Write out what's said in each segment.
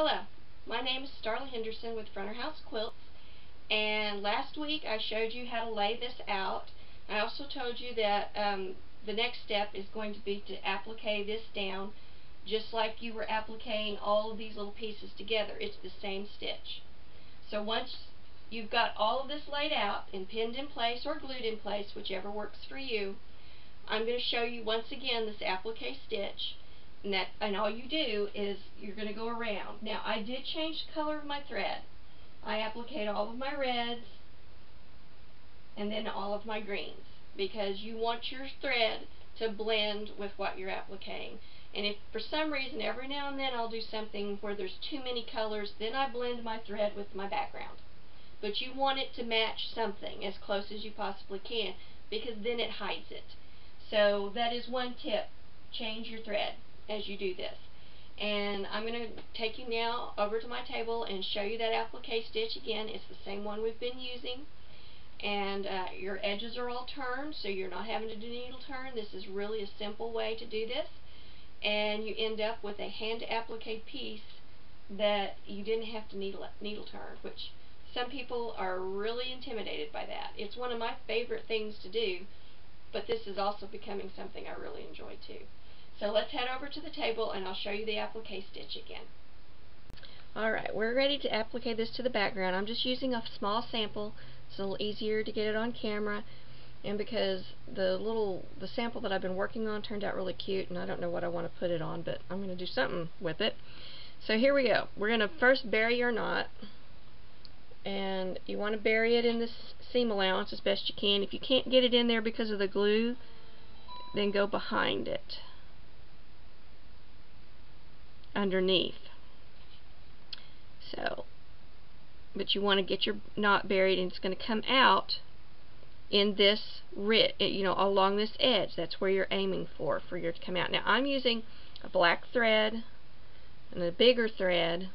Hello, my name is Starla Henderson with Fronterhouse Quilts and last week I showed you how to lay this out. I also told you that um, the next step is going to be to applique this down just like you were appliquing all of these little pieces together. It's the same stitch. So once you've got all of this laid out and pinned in place or glued in place, whichever works for you, I'm going to show you once again this applique stitch and, that, and all you do is you're going to go around. Now I did change the color of my thread. I applique all of my reds and then all of my greens because you want your thread to blend with what you're appliquing. And if for some reason every now and then I'll do something where there's too many colors, then I blend my thread with my background. But you want it to match something as close as you possibly can because then it hides it. So that is one tip. Change your thread as you do this. And I'm going to take you now over to my table and show you that applique stitch again. It's the same one we've been using. And uh, your edges are all turned, so you're not having to do needle turn. This is really a simple way to do this. And you end up with a hand applique piece that you didn't have to needle, needle turn, which some people are really intimidated by that. It's one of my favorite things to do, but this is also becoming something I really enjoy too. So let's head over to the table and I'll show you the applique stitch again. Alright, we're ready to applique this to the background. I'm just using a small sample. It's a little easier to get it on camera. And because the little, the sample that I've been working on turned out really cute and I don't know what I want to put it on, but I'm going to do something with it. So here we go. We're going to first bury your knot. And you want to bury it in this seam allowance as best you can. If you can't get it in there because of the glue, then go behind it underneath. So, but you want to get your knot buried and it's going to come out in this rit, eh, you know, along this edge. That's where you're aiming for, for your to come out. Now I'm using a black thread and a bigger thread,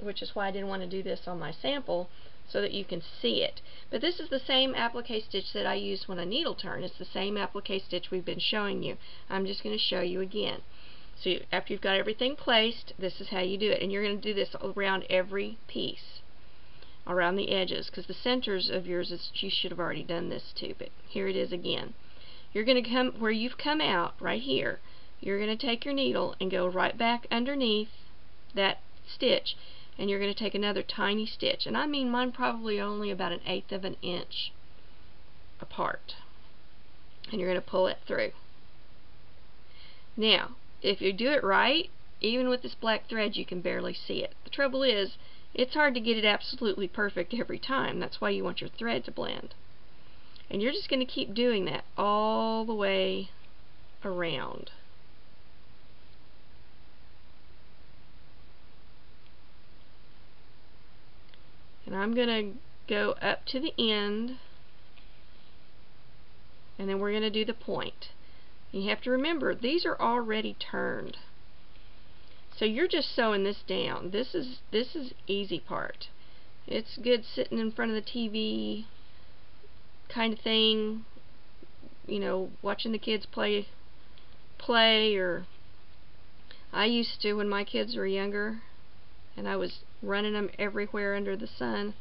which is why I didn't want to do this on my sample, so that you can see it. But this is the same applique stitch that I used when I needle turn. It's the same applique stitch we've been showing you. I'm just going to show you again. So you, after you've got everything placed, this is how you do it. And you're going to do this around every piece, around the edges, because the centers of yours, is, you should have already done this too, but here it is again. You're going to come, where you've come out, right here, you're going to take your needle and go right back underneath that stitch, and you're going to take another tiny stitch. And I mean mine probably only about an eighth of an inch apart. And you're going to pull it through. Now, if you do it right, even with this black thread you can barely see it. The trouble is, it's hard to get it absolutely perfect every time. That's why you want your thread to blend. And you're just going to keep doing that all the way around. And I'm going to go up to the end and then we're going to do the point. You have to remember, these are already turned. So you're just sewing this down. This is this is easy part. It's good sitting in front of the TV kind of thing. You know, watching the kids play play or I used to when my kids were younger and I was running them everywhere under the sun.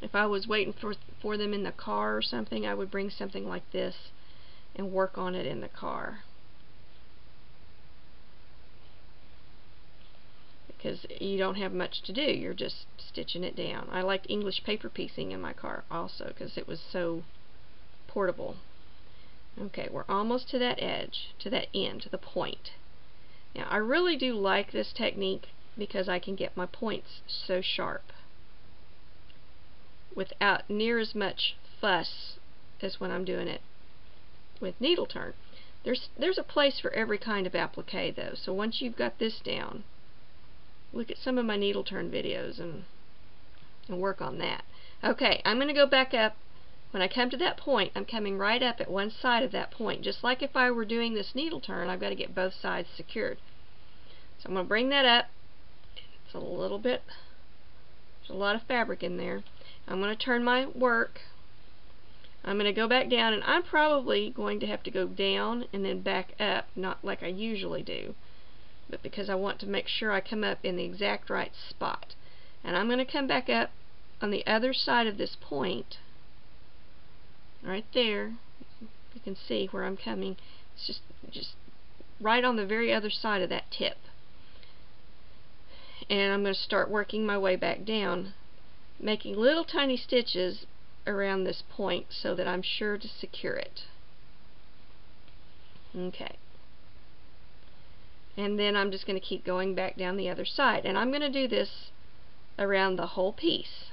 If I was waiting for for them in the car or something, I would bring something like this and work on it in the car. Because you don't have much to do, you're just stitching it down. I liked English paper piecing in my car also because it was so portable. Okay, we're almost to that edge, to that end, to the point. Now, I really do like this technique because I can get my points so sharp without near as much fuss as when I'm doing it with needle turn. There's there's a place for every kind of applique though. So once you've got this down, look at some of my needle turn videos and and work on that. Okay, I'm going to go back up. When I come to that point, I'm coming right up at one side of that point. Just like if I were doing this needle turn, I've got to get both sides secured. So I'm going to bring that up. It's a little bit, there's a lot of fabric in there. I'm going to turn my work I'm going to go back down and I'm probably going to have to go down and then back up, not like I usually do. but because I want to make sure I come up in the exact right spot. And I'm going to come back up on the other side of this point, right there. You can see where I'm coming. It's just, just right on the very other side of that tip. And I'm going to start working my way back down, making little tiny stitches around this point so that I'm sure to secure it. Okay. And then I'm just going to keep going back down the other side. And I'm going to do this around the whole piece.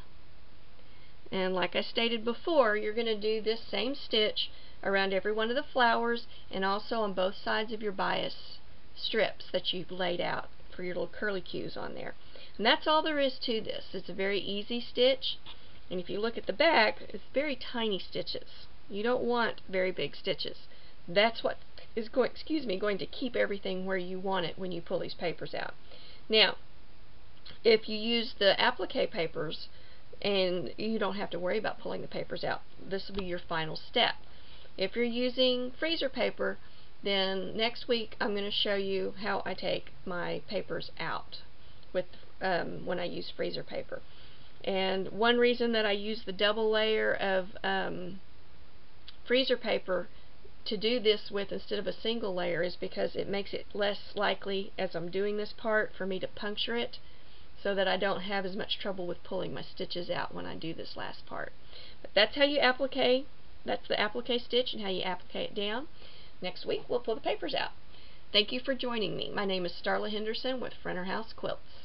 And like I stated before, you're going to do this same stitch around every one of the flowers and also on both sides of your bias strips that you've laid out for your little curlicues on there. And that's all there is to this. It's a very easy stitch. And if you look at the back, it's very tiny stitches. You don't want very big stitches. That's what is going, excuse me, going to keep everything where you want it when you pull these papers out. Now, if you use the applique papers, and you don't have to worry about pulling the papers out, this will be your final step. If you're using freezer paper, then next week I'm going to show you how I take my papers out with um, when I use freezer paper. And one reason that I use the double layer of um, freezer paper to do this with instead of a single layer is because it makes it less likely as I'm doing this part for me to puncture it so that I don't have as much trouble with pulling my stitches out when I do this last part. But that's how you applique, that's the applique stitch and how you applique it down. Next week we'll pull the papers out. Thank you for joining me. My name is Starla Henderson with Fronterhouse Quilts.